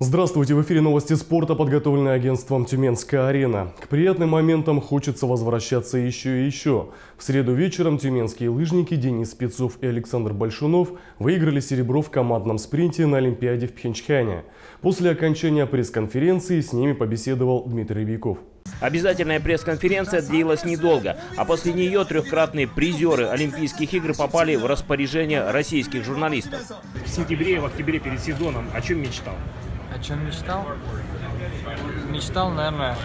Здравствуйте, в эфире новости спорта, подготовленные агентством «Тюменская арена». К приятным моментам хочется возвращаться еще и еще. В среду вечером тюменские лыжники Денис Спецов и Александр Большунов выиграли серебро в командном спринте на Олимпиаде в Пхенчхане. После окончания пресс-конференции с ними побеседовал Дмитрий Биков. Обязательная пресс-конференция длилась недолго, а после нее трехкратные призеры Олимпийских игр попали в распоряжение российских журналистов. В сентябре, в октябре перед сезоном о чем мечтал? О чем мечтал? Мечтал, наверное,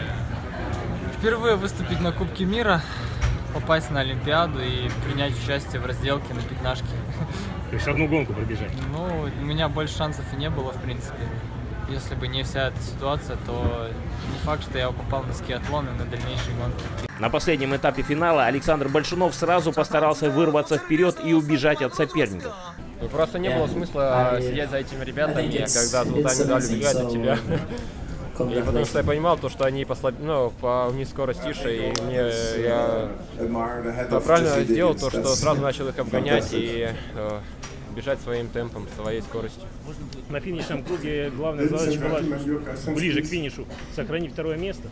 впервые выступить на Кубке мира, попасть на Олимпиаду и принять участие в разделке на пятнашке. То есть одну гонку пробежать? Ну, у меня больше шансов и не было, в принципе. Если бы не вся эта ситуация, то не факт, что я попал на скиатлон и на дальнейшие гонки. На последнем этапе финала Александр Большунов сразу постарался вырваться вперед и убежать от соперников. Ну, просто не было смысла сидеть за этими ребятами, когда золотая медаль убегает от тебя. И потому что я понимал, то, что они послаб... ну, по вниз скорость тише, и мне я правильно сделал то, что сразу начал их обгонять и э, бежать своим темпом, своей скоростью. На финишном круге главная задача была ближе к финишу сохранить второе место.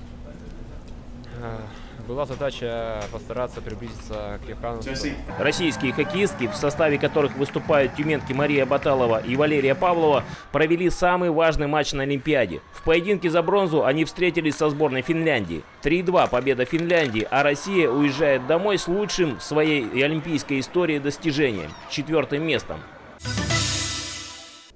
Была задача постараться приблизиться к Йоханнесу. Российские хоккеистки, в составе которых выступают тюменки Мария Баталова и Валерия Павлова, провели самый важный матч на Олимпиаде. В поединке за бронзу они встретились со сборной Финляндии. 3-2 победа Финляндии, а Россия уезжает домой с лучшим в своей олимпийской истории достижением – четвертым местом.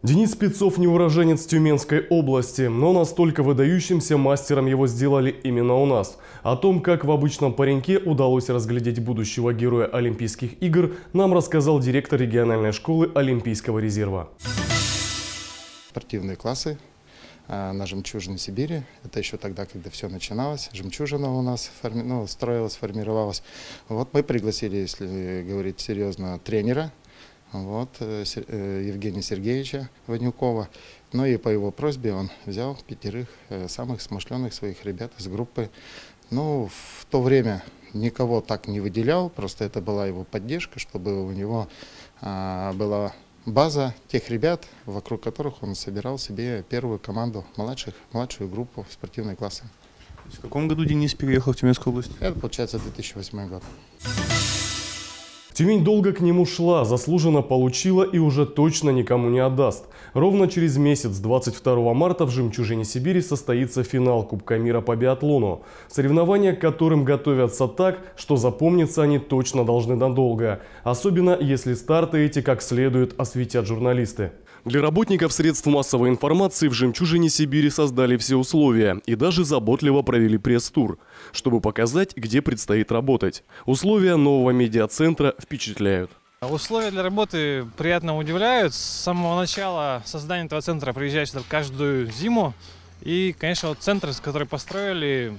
Денис Спецов не уроженец Тюменской области, но настолько выдающимся мастером его сделали именно у нас. О том, как в обычном пареньке удалось разглядеть будущего героя Олимпийских игр, нам рассказал директор региональной школы Олимпийского резерва. Спортивные классы а, на «Жемчужине Сибири». Это еще тогда, когда все начиналось. «Жемчужина» у нас форми... ну, строилась, формировалась. Вот мы пригласили, если говорить серьезно, тренера вот, э, э, Евгения Сергеевича Ванюкова. Ну и по его просьбе он взял пятерых э, самых смышленных своих ребят из группы. Ну, в то время никого так не выделял, просто это была его поддержка, чтобы у него а, была база тех ребят, вокруг которых он собирал себе первую команду младших, младшую группу в спортивные классы. В каком году Денис переехал в Тюменскую область? Это, получается, 2008 год. Тюмень долго к нему шла, заслуженно получила и уже точно никому не отдаст. Ровно через месяц, 22 марта, в «Жемчужине Сибири» состоится финал Кубка мира по биатлону. Соревнования, к которым готовятся так, что запомниться они точно должны надолго. Особенно, если старты эти как следует осветят журналисты. Для работников средств массовой информации в «Жемчужине Сибири» создали все условия и даже заботливо провели пресс-тур, чтобы показать, где предстоит работать. Условия нового медиацентра впечатляют. Условия для работы приятно удивляют. С самого начала создания этого центра приезжаю сюда каждую зиму. И, конечно, вот центр, который построили,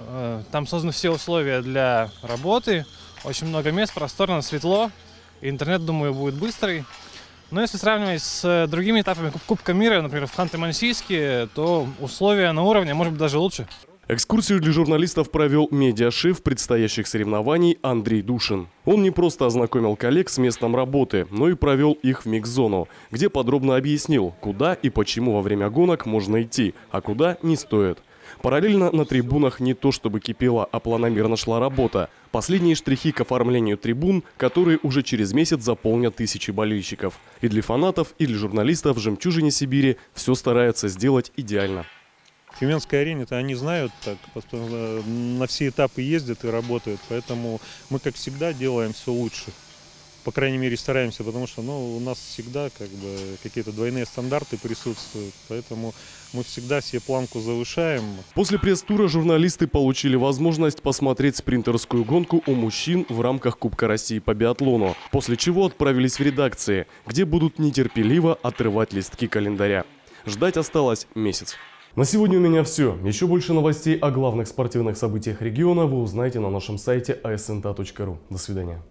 э, там созданы все условия для работы. Очень много мест, просторно, светло. Интернет, думаю, будет быстрый. Но если сравнивать с э, другими этапами Кубка мира, например, в Ханты-Мансийске, то условия на уровне, может быть, даже лучше. Экскурсию для журналистов провел медиашеф предстоящих соревнований Андрей Душин. Он не просто ознакомил коллег с местом работы, но и провел их в микс-зону, где подробно объяснил, куда и почему во время гонок можно идти, а куда не стоит – Параллельно на трибунах не то чтобы кипела, а планомерно шла работа. Последние штрихи к оформлению трибун, которые уже через месяц заполнят тысячи болельщиков. И для фанатов, и для журналистов в «Жемчужине Сибири» все стараются сделать идеально. В Тюменской арене-то они знают, так, на все этапы ездят и работают, поэтому мы, как всегда, делаем все лучше по крайней мере, стараемся, потому что ну, у нас всегда как бы какие-то двойные стандарты присутствуют, поэтому мы всегда себе планку завышаем. После пресс-тура журналисты получили возможность посмотреть спринтерскую гонку у мужчин в рамках Кубка России по биатлону, после чего отправились в редакции, где будут нетерпеливо отрывать листки календаря. Ждать осталось месяц. На сегодня у меня все. Еще больше новостей о главных спортивных событиях региона вы узнаете на нашем сайте asnta.ru. До свидания.